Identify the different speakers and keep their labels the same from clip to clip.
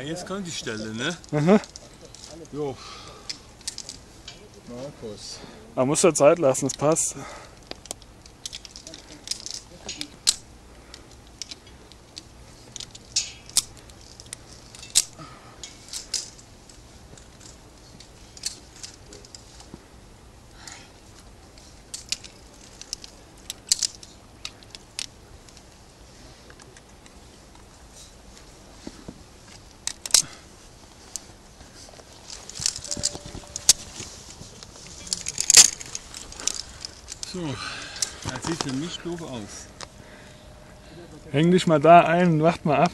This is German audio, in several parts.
Speaker 1: Ah, jetzt kommt die Stelle, ne?
Speaker 2: Mhm.
Speaker 1: Jo. Markus.
Speaker 2: Man muss ja Zeit lassen, das passt.
Speaker 1: So, das sieht für mich doof aus.
Speaker 2: Häng dich mal da ein und wacht mal ab.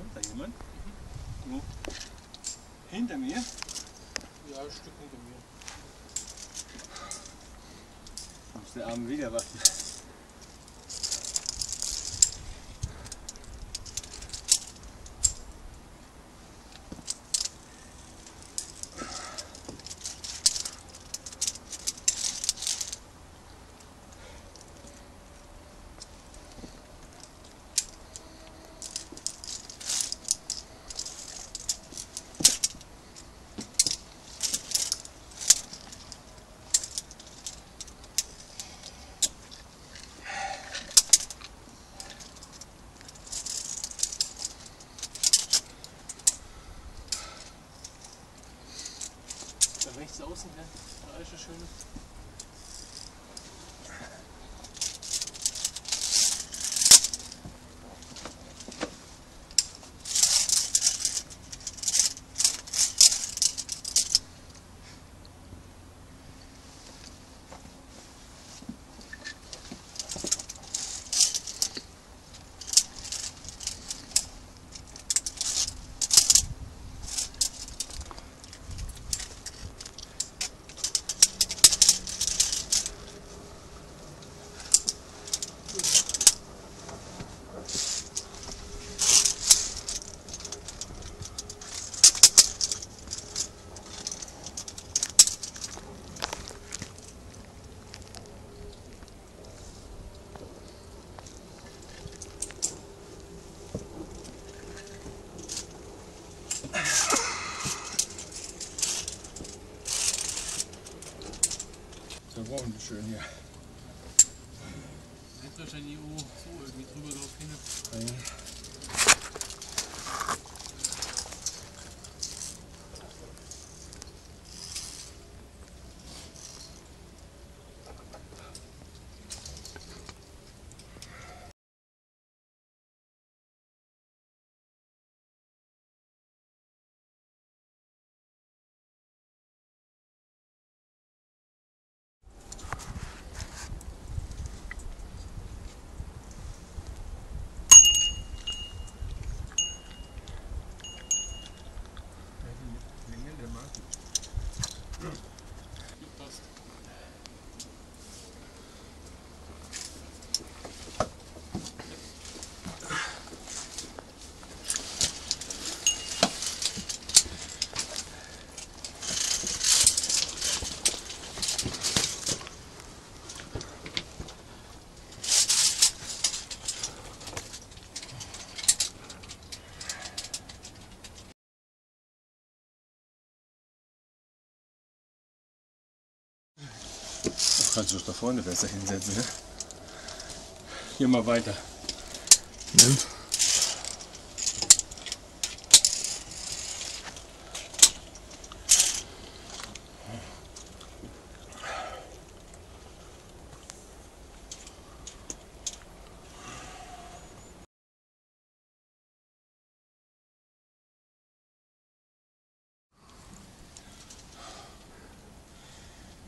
Speaker 1: Kommt da jemand? Wo? Hinter mir?
Speaker 3: Ja, ein Stück hinter mir.
Speaker 1: Muss der Arm wieder was.
Speaker 3: Ja, da ist ein schönes.
Speaker 1: Die schön hier.
Speaker 3: Jetzt wahrscheinlich auch so irgendwie drüber drauf hin.
Speaker 1: Das kannst du dich da vorne besser hinsetzen. Ne? Hier mal weiter.
Speaker 2: Nimm.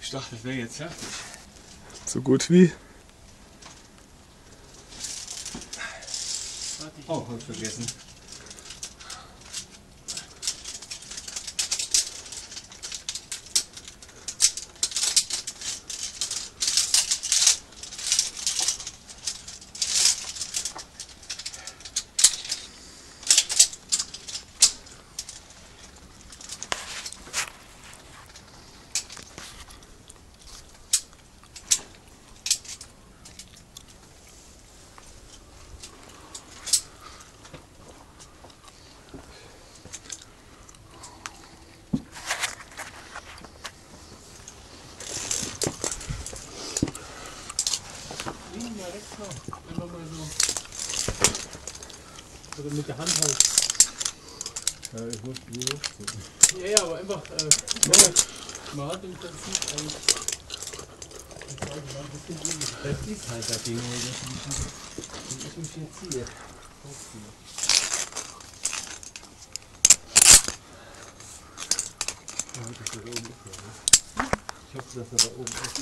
Speaker 1: Ich dachte, das wäre jetzt fertig.
Speaker 2: So gut wie.
Speaker 1: Oh, hab vergessen.
Speaker 3: links mal rechts noch. Einfach mal so. Oder mit der Hand halt.
Speaker 1: Ja, ich muss die hochziehen.
Speaker 3: Ja, ja, aber einfach. Äh, man hat im Prinzip eigentlich.
Speaker 1: Das ist halt das Ding, wo ich ich mich jetzt ziehe. Hochziehe. Das? Ich hoffe, dass er da oben ist.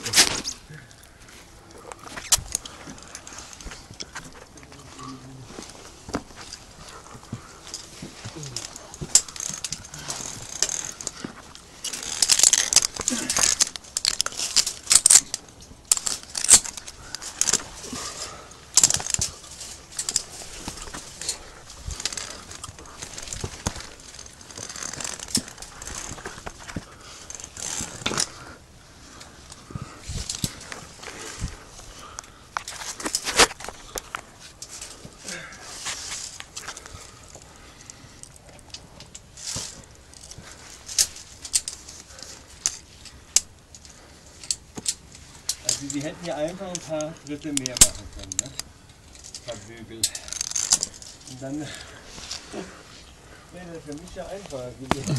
Speaker 1: Also die hätten ja einfach ein paar Schritte mehr machen können, ne? Ein paar Bügel. Und dann wäre das für mich ja einfacher gewesen.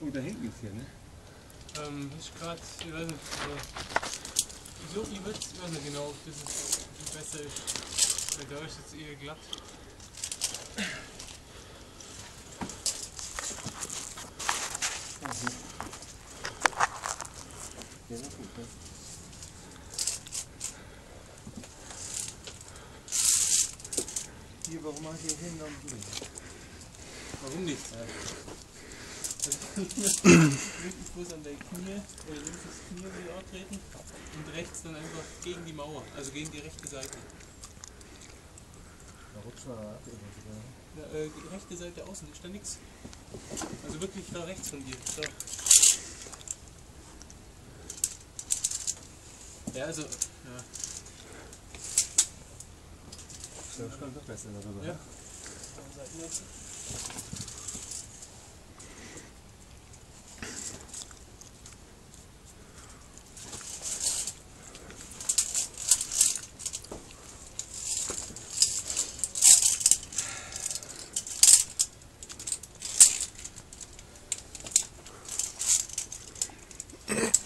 Speaker 1: Oh, da hinten ist hier, ne?
Speaker 3: Ähm, ist gerade, ich weiß nicht, äh, so, ich ich weiß nicht genau, ob das ist, besser ist. Weil da ist jetzt eher glatt.
Speaker 1: Ja, gut, ne? Hier, warum macht ihr hin und hin?
Speaker 3: Warum nicht? Linken Fuß an der Knie, oder links das Knie will ich auch treten und rechts dann einfach gegen die Mauer, also gegen die rechte Seite.
Speaker 1: Da ab.
Speaker 3: Ja, äh, die rechte Seite außen, ist da nichts. Also wirklich da rechts von dir. So. Ja, also, ja.
Speaker 1: Das kommt doch besser darüber.
Speaker 3: Ja.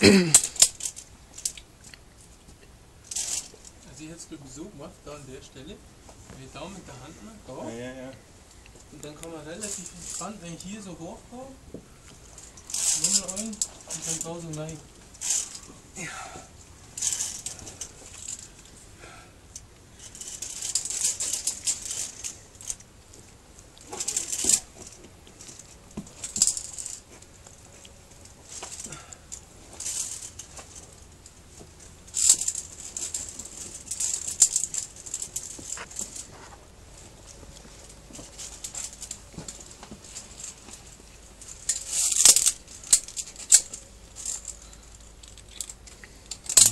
Speaker 3: Also ich hätte es glaube ich so gemacht, da an der Stelle. Wir Daumen mit der Hand nach, da.
Speaker 1: Ja, ja, ja.
Speaker 3: Und dann kann man relativ entspannt, wenn ich hier so hoch komme, Nummer ein und dann draußen rein.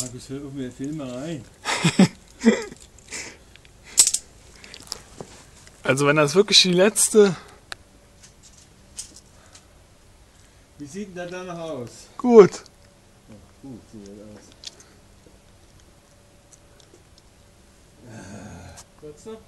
Speaker 1: Markus, hör auf mir Filmerei.
Speaker 2: Also wenn das wirklich die letzte.
Speaker 1: Wie sieht denn das danach aus?
Speaker 2: Gut.
Speaker 1: Gut sieht das aus.
Speaker 3: Kürzer?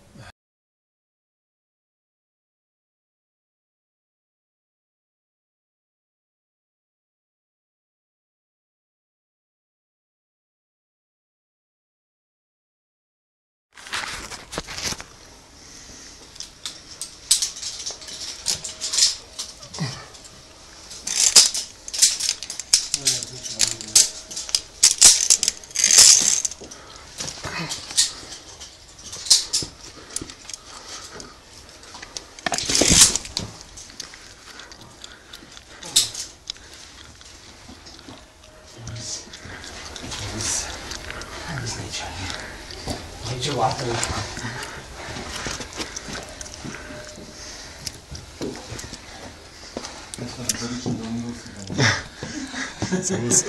Speaker 2: Servus.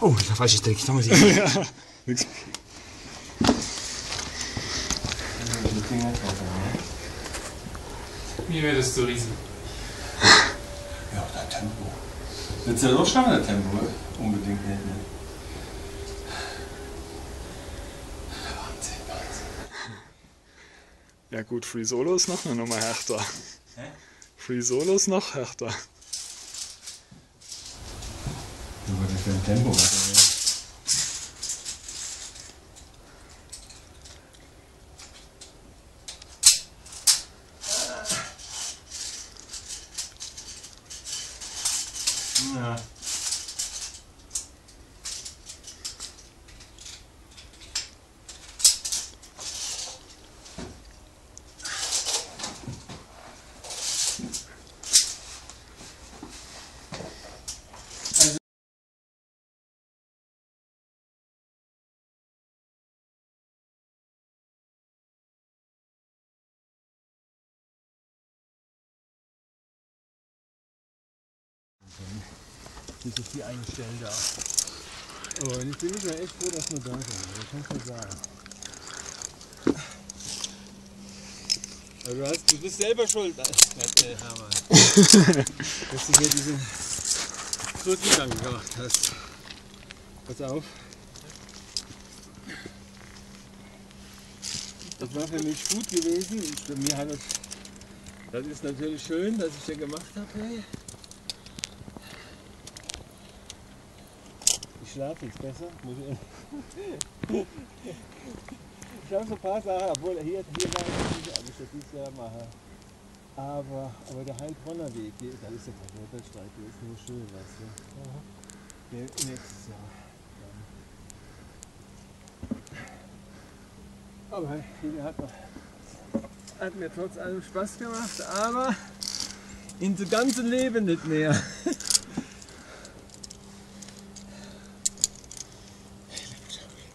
Speaker 4: Oh, der falsche Steak, da muss ich.
Speaker 2: ja.
Speaker 1: Die Finger drauf, ne?
Speaker 3: Mir wäre das zu riesen.
Speaker 1: Ja, dein Tempo. Willst du ja doch schon der Tempo? Unbedingt nicht, ne? Wahnsinn, Wahnsinn.
Speaker 2: Ja gut, Free Solo ist noch eine Nummer härter.
Speaker 1: Hä?
Speaker 2: Free Solo ist noch härter.
Speaker 1: Du, was ist für ein Tempo? Was er Ja. Bis ich die einstellen darf. Aber ich bin mehr echt froh, dass wir da sind. Das kann ich mal sagen. Also du, hast, du bist selber schuld, äh, Hermann. dass du hier diesen Rückgang gemacht hast. Pass auf. Das war für mich gut gewesen. Für mir hat es, das ist natürlich schön, dass ich den gemacht habe. Hey. Ich schlafe jetzt besser. Ich habe so ein paar Sachen, obwohl hier, hier war ich nicht, ob dieses Jahr mache. Aber, aber der Heilbronner Weg, der, da ist ja kein Motorstreik, der ist nur schön, weißt du. Der, nächstes Jahr. Dann. Aber hier hat, hat mir trotz allem Spaß gemacht, aber in dem ganzen Leben nicht mehr.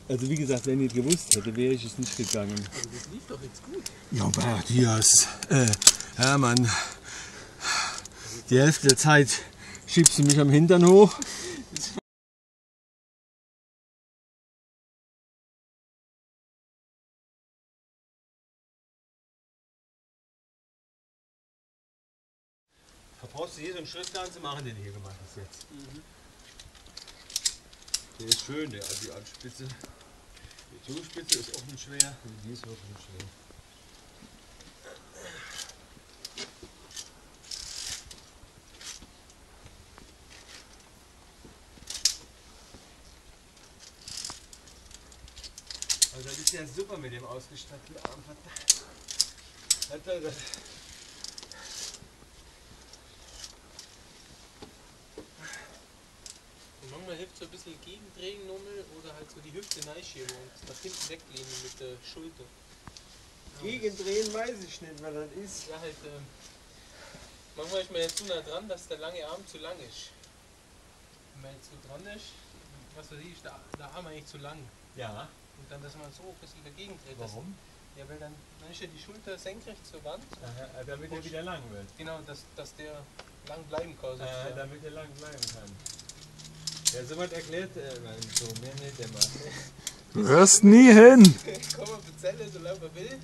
Speaker 1: Also wie gesagt, wenn ich gewusst hätte, wäre ich es nicht gegangen.
Speaker 3: Also das lief doch jetzt gut.
Speaker 1: Ja, Matthias, äh, Hermann, die Hälfte der Zeit schiebst du mich am Hintern hoch. Da brauchst du hier so einen Schritt ganze machen, den du hier gemacht hast jetzt. Der ist schön, der, die Anspitze. Die Zugspitze ist offen schwer und die ist offen schwer. Also das ist ja super mit dem ausgestatteten Armband. Hat er das
Speaker 3: Und manchmal hilft so ein bisschen Gegendrehen nochmal oder halt so die Hüfte reinschieben und nach hinten weglehnen mit der Schulter.
Speaker 1: Gegendrehen weiß ich nicht, was das ist.
Speaker 3: Ja, halt, ähm, manchmal ist man jetzt zu nah dran, dass der lange Arm zu lang ist. Wenn man jetzt so dran ist, was weiß ich, ist der, der Arm eigentlich zu lang.
Speaker 1: Ja.
Speaker 3: Und dann, dass man so ein bisschen dagegen dreht.
Speaker 1: Warum?
Speaker 3: Ja, weil dann, dann ist ja die Schulter senkrecht zur Wand.
Speaker 1: Aha, damit er wieder lang wird.
Speaker 3: Genau, dass, dass der lang bleiben kann.
Speaker 1: Äh, damit er lang bleiben kann. Ja, soweit erklärt äh, mein Sohn, mehr nicht der Mann.
Speaker 2: Du hörst nie hin.
Speaker 3: Kann man erzählen, solange man will.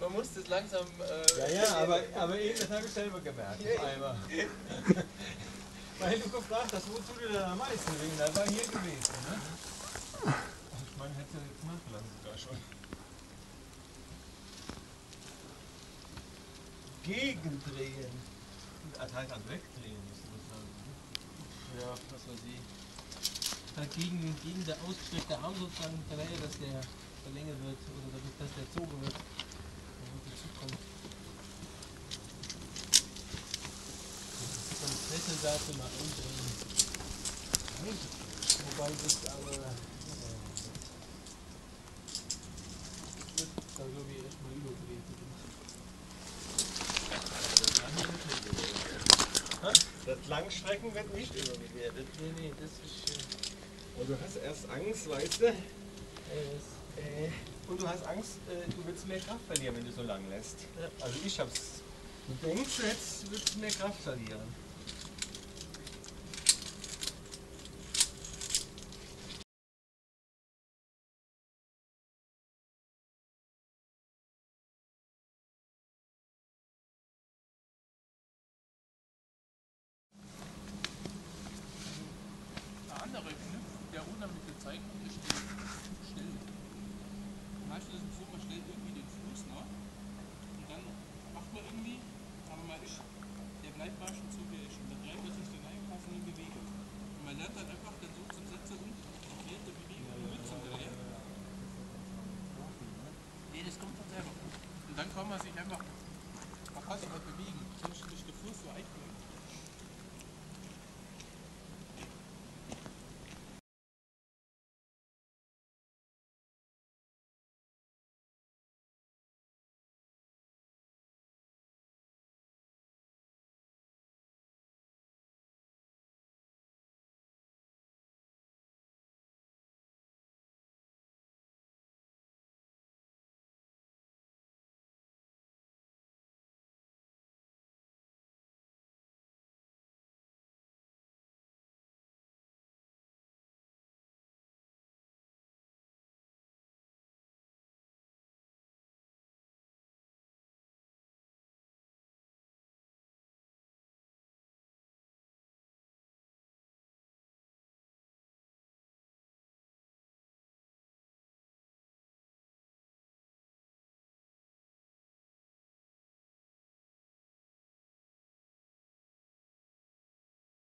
Speaker 3: Man muss das langsam. Äh,
Speaker 1: ja, ja aber, aber eben, das habe ich selber gemerkt. Auf einmal. Weil du gefragt hast, wozu du denn am meisten wegen, da war hier gewesen. Ne? Ich meine, hätte er jetzt machen lassen sogar schon. Gegendrehen. Heißt an wegdrehen, müsste man sagen. ne?
Speaker 3: Ja, was weiß ich. Gegen, gegen der ausgestreckte Arm sozusagen drehen, dass der verlängert wird oder dadurch, dass der zogen wird. Wird der Zug kommt. Vom Fesselseite mal umdrehen. Wobei das aber. Äh, wird da glaube ich erstmal überdreht.
Speaker 1: Das Langstrecken wird nicht überbewertet.
Speaker 3: Nee, nee, das ist. Äh,
Speaker 1: Und du hast erst Angst, weißt du? äh, Und du hast Angst, äh, du willst mehr Kraft verlieren, wenn du so lang lässt. Also ich hab's. Du denkst, du hättest- würdest mehr Kraft verlieren.
Speaker 3: Der andere Kniff, der unheimlich gezeigt wird, ist die Stelle. Meistens ist es so, man stellt irgendwie den Fuß nach und dann macht man irgendwie, aber man ist, der bleibt meistens so wie er ist und dann dreht man sich den einpassenden Bewegung. Und man lernt dann einfach dann so zum Setzen und integrierte Bewegung mitzudrehen. Nee, das kommt von selber. Und dann kann man sich einfach, man kann sich halt bewegen, sonst ist der Fuß so eingelenkt.